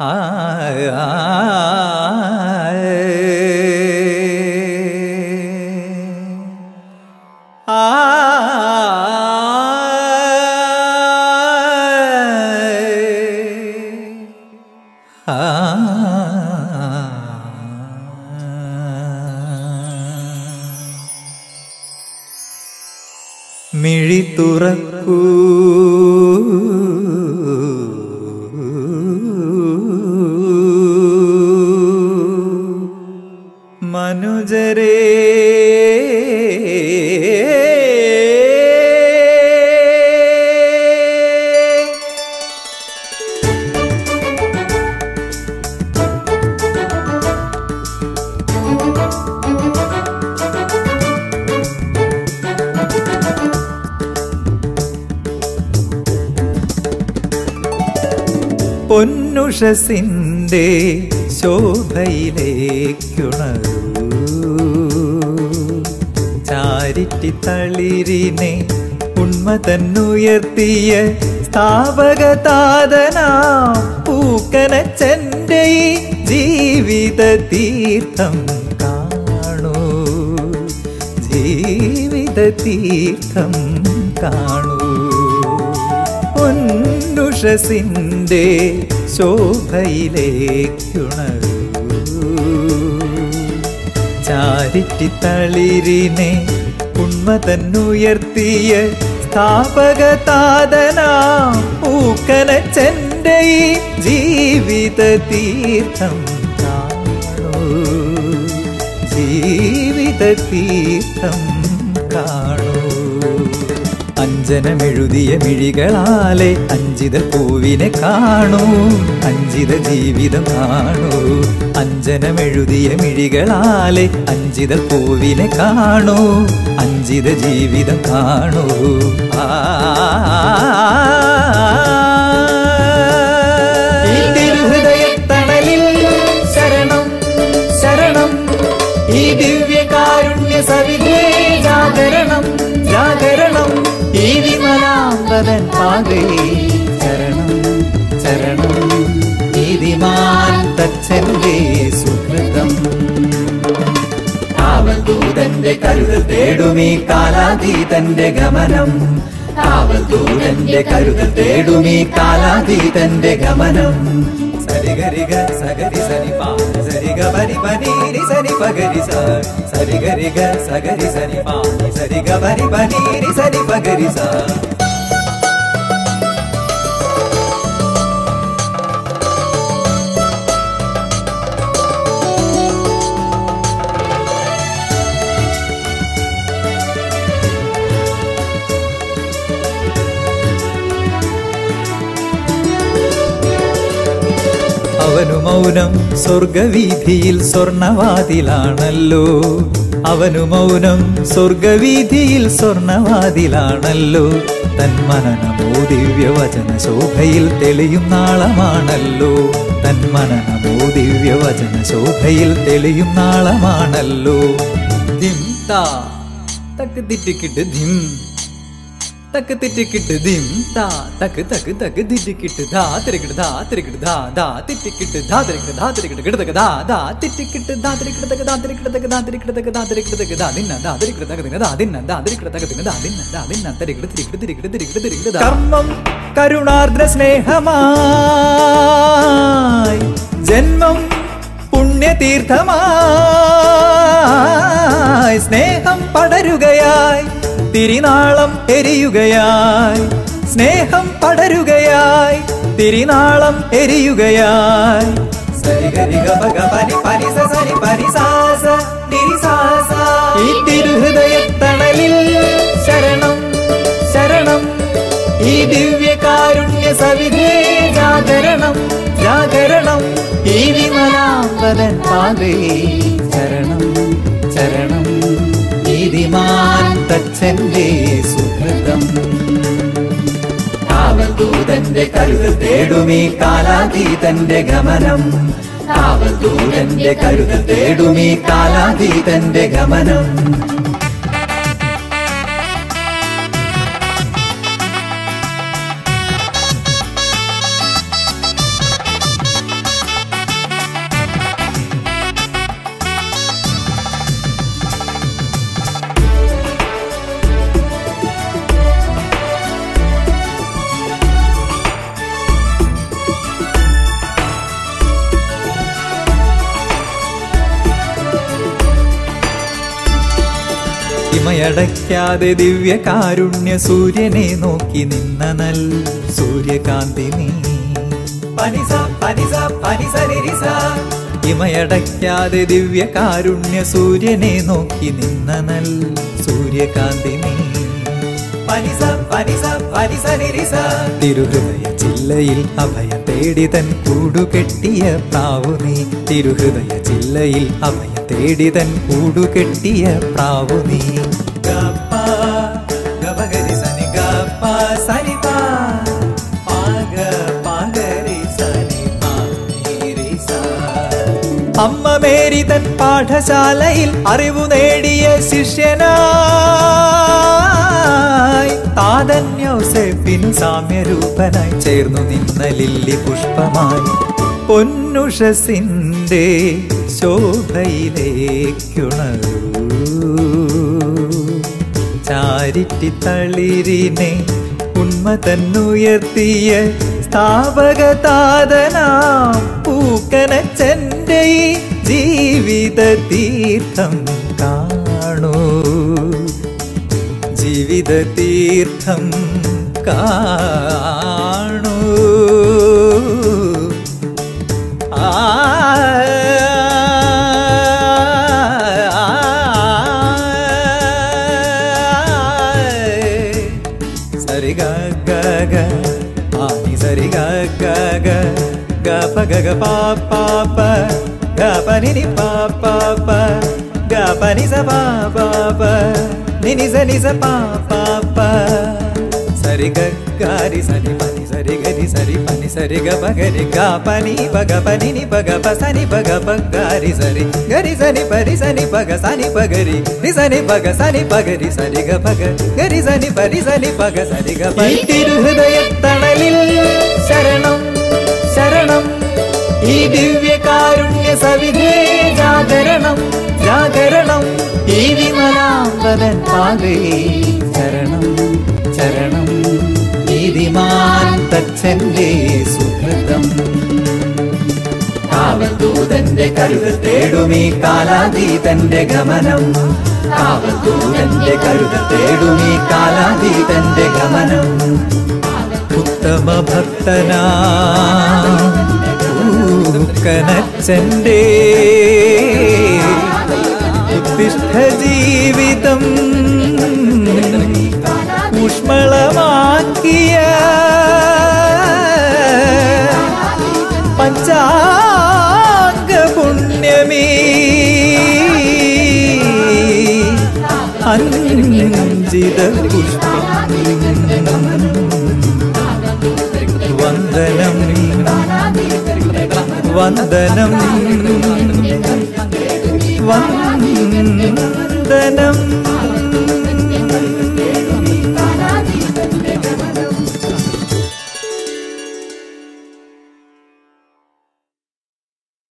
ആ മിഴി മനുജരേ പൊന്നുഷസിന്റെ ശോഭയിലേക്കുണരൂ ചാരിറ്റി തളിരിനെ ഉണ്മ സ്ഥാപകതാതന പൂക്കനച്ചന്റെ ജീവിത തീർത്ഥം കാണൂ. ജീവിത തീർത്ഥം കാണൂ. പൊന്നുഷസിന്റെ ശോഭയിലേക്കുണരൂ ചാരിറ്റി തളിരിനെ ഉണ്മ തന്നുയർത്തിയ സ്ഥാപകതാതനാ പൂക്കനച്ചന്റെ ജീവിത തീർത്ഥം ജീവിത തീർത്ഥം അഞ്ജനമെഴുതിയ മിഴികളാലെ അഞ്ചിത പൂവിനെ കാണൂ അഞ്ചിത ജീവിതം കാണൂ. അഞ്ജനമെഴുതിയ മിഴികളാലെ അഞ്ചിത പൂവിനെ കാണൂ അഞ്ചിത ജീവിതം കാണൂ. ആ വിമലാംബരൻ ചരണം ചരണം. നീതിമാൻ തച്ചന്റെ സുഹൃതം. കാവൽദൂതന്റെ കരുതൽ തേടുമീ കാലാതീതന്റെ ഗമനം. കാവൽദൂതന്റെ കരുതൽ തേടുമീ കാലാതീതന്റെ ഗമനം. സരിഗരിഗ സഗരി സനി പാ. സരിഗ പരി പനീരി സനി പഗരി സ. സരിഗരിഗ സഗരി സനി പാ. സരിഗ പരി പനീരി സനി പഗരി സ. മൗനം സ്വർഗവീതിയിൽ സ്വർണവാതിലാണല്ലോ. അവനു മൗനം സ്വർഗവീതിയിൽ സ്വർണവാതിലാണല്ലോ. തന്മനനമോ ദിവ്യവചന ശോഭയിൽ തെളിയും നാളമാണല്ലോ. തന്മനനമോ ദിവ്യവചന ശോഭയിൽ തെളിയും നാളമാണല്ലോ. ധിം തക്ക് ധിം. തക്ക് കിട്ട് ദിം താ തക്ക് തക്ക് തക്ക് തിറ്റിക്കിട്ട് ധാ തിരക്കിട്ട് ധാ തിരിക്കിട്ട് ധാ ധാ തിറ്റിക്കിട്ട് ധാ തിരക്കിട്ട് ധാ തിരക്കിട്ട് കിടതക്ക് ധാ ധാ തിറ്റിക്കിട്ട് ധാ തിരിക്കിട്ട് തക്ക് ധാ തിരിക്കിട്ട് തക്ക് ധാ തിരിക്കിട്ട് തക്ക് ധാ തിരിക്കിട്ട് തക്ക് ധാ ദിന്ന ധാ തിരിക്കിട്ട് തക്ക് ദിന്ന ധാ ദിന്ന ധാ തിരിക്കിട്ട് തക്ക് ദിന്ന ധാ ദിന്ന ധാ ദിന്ന തിരിക്കിട്ട് തിരിക്കിട്ട് തിരിക്കിട്ട് തിരിക്കിട്ട് തിരിക്കിട്ട് കർമ്മം കരുണാർദ്ര സ്നേഹമായി ജന്മം പുണ്യതീർത്ഥമായി സ്നേഹം പടരുകയായി തിരിനാളം എരിയുകയായി. സ്നേഹം പടരുകയായി. തിരിനാളം എരിയുകയായി. ഈ തിരുഹൃദയത്തണലിൽ ശരണം ശരണം. ഈ ദിവ്യകാരുണ്യ സവിധേ ജാഗരണം ജാഗരണം. ഈ വിമലാംബരൻ പാതേ ചരണം തച്ചന്റെ സുഹൃതം. കാവൽദൂതന്റെ കരുതൽ തേടുമീ കാലാതീതന്റെ ഗമനം. കാവൽദൂതന്റെ കരുതൽ തേടുമീ കാലാതീതന്റെ ഗമനം. ഇമയടയ്ക്കാതെ ദിവ്യ കാരുണ്യ സൂര്യനെ നോക്കി നിന്ന നൽ സൂര്യകാന്തി പനിസ പനിസ പനിസരിസ ഇമയടയ്ക്കാതെ ദിവ്യ കാരുണ്യ സൂര്യനെ നോക്കി നിന്ന നൽ സൂര്യകാന്തി പനിസ പനിസ പനിസരിസ തിരുഹൃദയ ജില്ലയിൽ അഭയ തേടി തൻ കൂടുകെട്ടിയ പ്രാവു നീ. തിരുഹൃദയ ജില്ലയിൽ അഭയം തേടി തൻ കൂടുകെട്ടിയ പ്രാവു നീ. അമ്മ മേരി തൻ പാഠശാലയിൽ അറിവു നേടിയ ശിഷ്യനായി. താതൻ യോസെഫിനു സാമ്യരൂപനായി ചേർന്നു നിന്ന ലില്ലി പുഷ്പമായി. പൊന്നുഷസിന്റെ ശോഭയിലേക്കുണരൂ. ചാരിറ്റി തളിരിനെ ഉന്മ തന്നുയർത്തിയ സ്ഥാപക പൂക്കനച്ചന്റെ ജീവിത തീർത്ഥം കാണൂ. ജീവിത തീർത്ഥം കാണൂ. ഗ ഗ ഗ പ ഗ ഗ പ പ പ ഗ പ നി നി പ പ പ ഗ പ നി സ പ പ പ നി നി സ നി സ പ പ പ സരി ഗ ഗ సరి നി പ ഗ പ നി നി പ ഗ పగ പ ഗ పగ രി രി സ നി പ ഗ സ നി പ ഗ രി സരി ഗ പ ഗ ഗ രി സ നി പ രി സ നി പ ഗ സരി ഗ പ തിരുഹൃദയത്തണലിൽ ശരണം ശരണം. ഈ ദിവ്യ കാരുണ്യ സവിധേ ജാഗരണം ജാഗരണം. ഈ വിമലാംബരൻ പാകേ നീതിമാൻ തച്ചന്റെ സുഹൃതം കാവൽദൂതന്റെ കരുതൽ തേടുമീ കാലാതീതന്റെ ഗമനം. കാവൽദൂതന്റെ കരുതൽ തേടുമീ കാലാതീതന്റെ ഗമനം. ഉത്തമ ഭക്തനാ കനച്ചന്റെ ഉത്തിഷ്ഠ ജീവിതം. പുഷ്പം. വന്ദനം വന്ദനം വന്ദനം